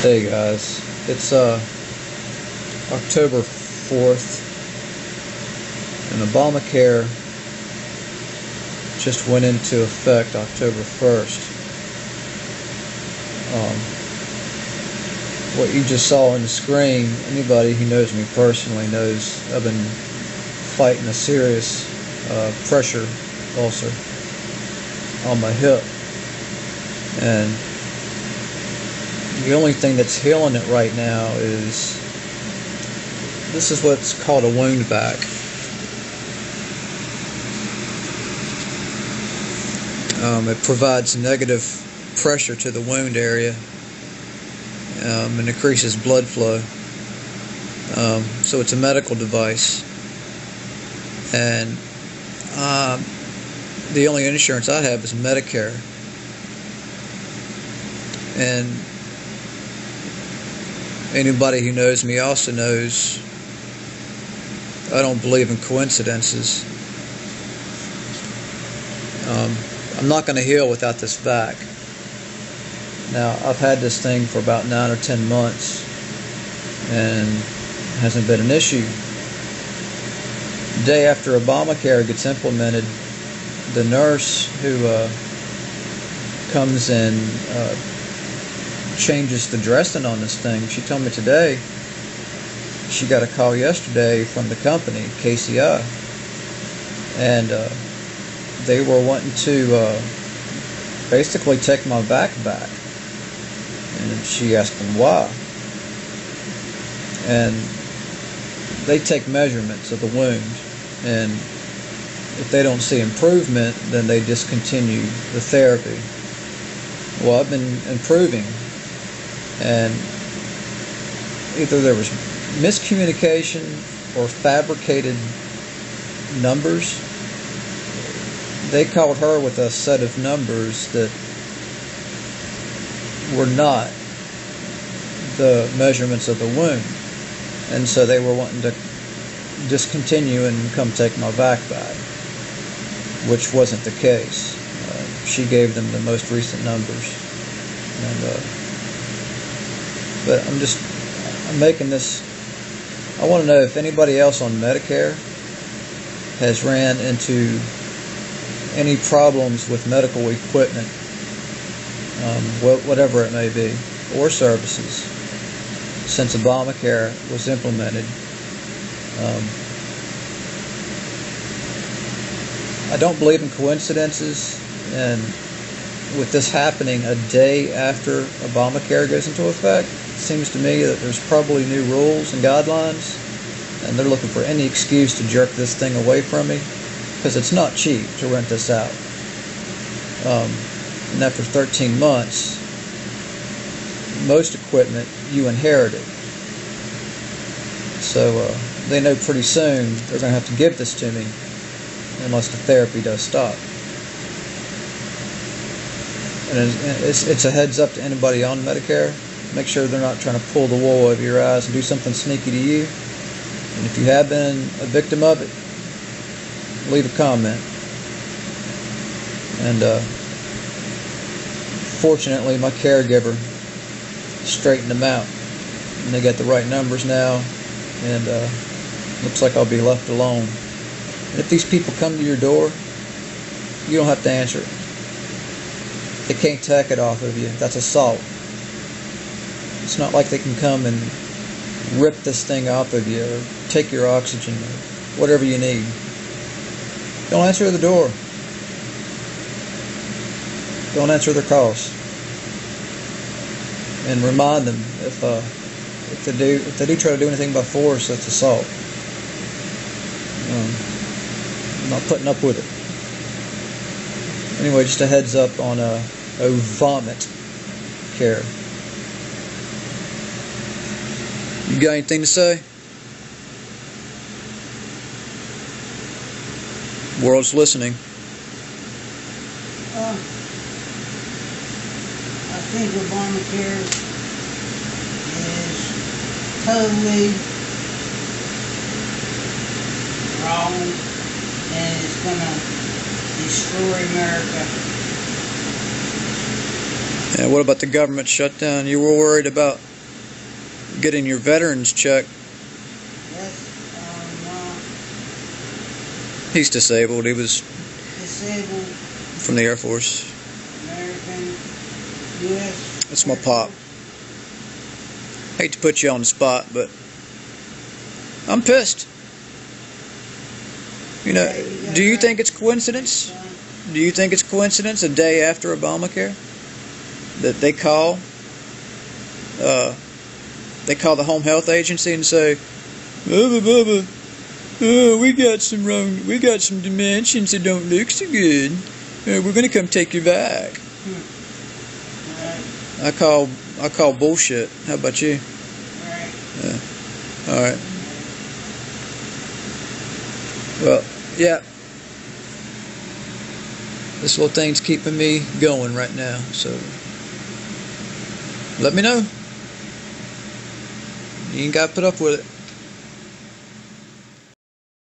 Hey guys, it's uh October 4th and Obamacare just went into effect October 1st. Um, what you just saw on the screen, anybody who knows me personally knows I've been fighting a serious uh, pressure ulcer on my hip and the only thing that's healing it right now is this is what's called a wound vac. Um, it provides negative pressure to the wound area um, and increases blood flow. Um, so it's a medical device. And um, the only insurance I have is Medicare. And anybody who knows me also knows I don't believe in coincidences. Um, I'm not going to heal without this vac. Now, I've had this thing for about nine or ten months and hasn't been an issue. The day after Obamacare gets implemented, the nurse who uh, comes in uh, changes the dressing on this thing. She told me today she got a call yesterday from the company, KCI, and uh, they were wanting to uh, basically take my vac back. And she asked them why. And they take measurements of the wound, and if they don't see improvement, then they discontinue the therapy. Well, I've been improving and either there was miscommunication or fabricated numbers. They called her with a set of numbers that were not the measurements of the wound. And so they were wanting to discontinue and come take my vac back, which wasn't the case. Uh, she gave them the most recent numbers. And uh, but I'm just I'm making this. I want to know if anybody else on Medicare has ran into any problems with medical equipment, um, whatever it may be, or services, since Obamacare was implemented. Um, I don't believe in coincidences, and with this happening a day after Obamacare goes into effect, it seems to me that there's probably new rules and guidelines, and they're looking for any excuse to jerk this thing away from me because it's not cheap to rent this out. Um, and after 13 months, most equipment you inherit it. So uh, they know pretty soon they're going to have to give this to me unless the therapy does stop. And it's, it's a heads up to anybody on Medicare Make sure they're not trying to pull the wool over your eyes and do something sneaky to you. And if you have been a victim of it, leave a comment. And uh, fortunately, my caregiver straightened them out. And they got the right numbers now. And uh, looks like I'll be left alone. And if these people come to your door, you don't have to answer it. They can't take it off of you. That's assault. It's not like they can come and rip this thing off of you or take your oxygen or whatever you need. Don't answer the door. Don't answer their calls. And remind them if uh, if they do if they do try to do anything by force, that's assault. Um, I'm not putting up with it. Anyway, just a heads up on a, a vomit care. You got anything to say? World's listening. Uh, I think Obamacare is totally wrong and it's going to destroy America. And what about the government shutdown? You were worried about getting your veterans check. That's, um, He's disabled. He was disabled from the Air Force. American, U.S. That's my pop. Hate to put you on the spot, but I'm pissed. You know, do you think it's coincidence? Do you think it's coincidence a day after Obamacare that they call uh, they call the home health agency and say, Bubba, Bubba, oh, we got some wrong, we got some dimensions that don't look so good. Uh, we're gonna come take you back. Right, I call I call bullshit. How about you? right. All right. Well, yeah. This little thing's keeping me going right now, so let me know. You ain't got to put up with it.